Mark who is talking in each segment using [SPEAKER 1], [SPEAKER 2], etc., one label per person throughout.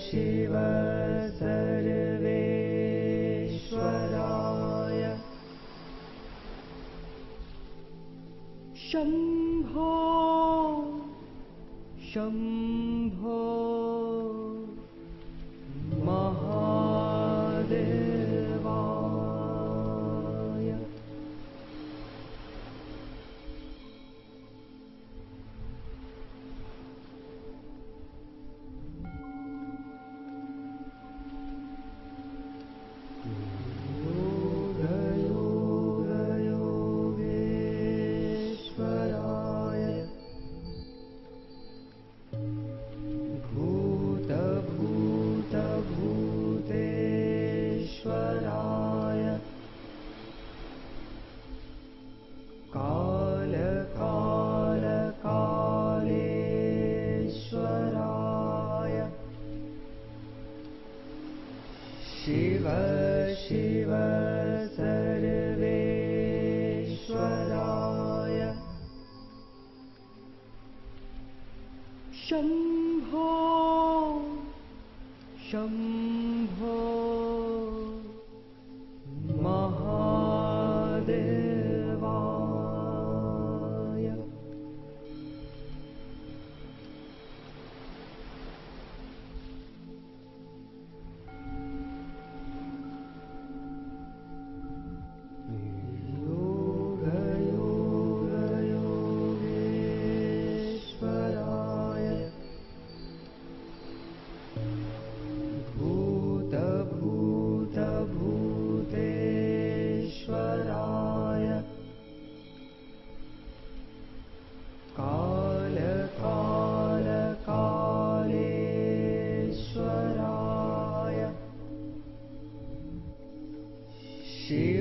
[SPEAKER 1] Shiva सर्वेश्वराय। Shambho Shambho Shiva Shiva सर्वेश्वराय Shambho Shambho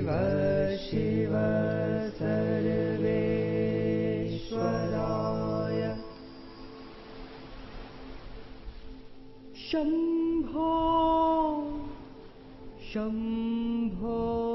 [SPEAKER 1] Shiva Shiva सर्वेश्वराय Shambho Shambho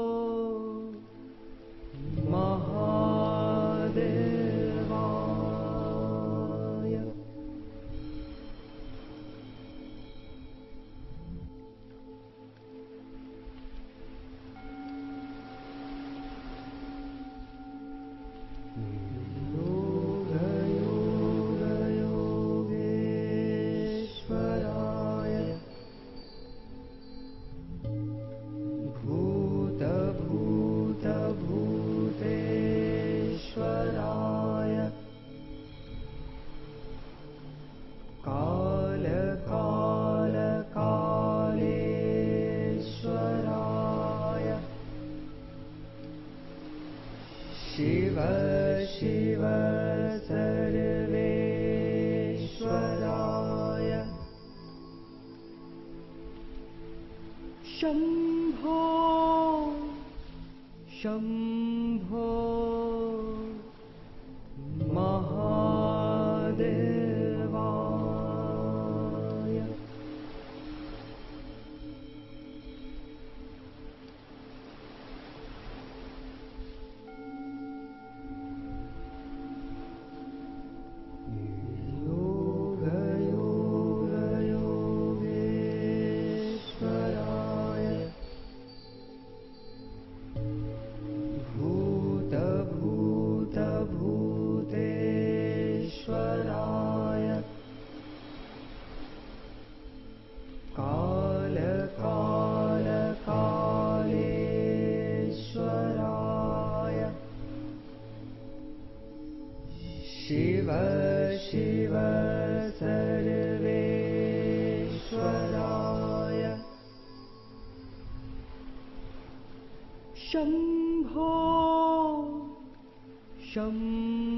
[SPEAKER 1] Shiva Shiva सर्वेश्वराय। Shambho Shambho Shiva Shiva सर्वेश्वराय। Shambho Shambho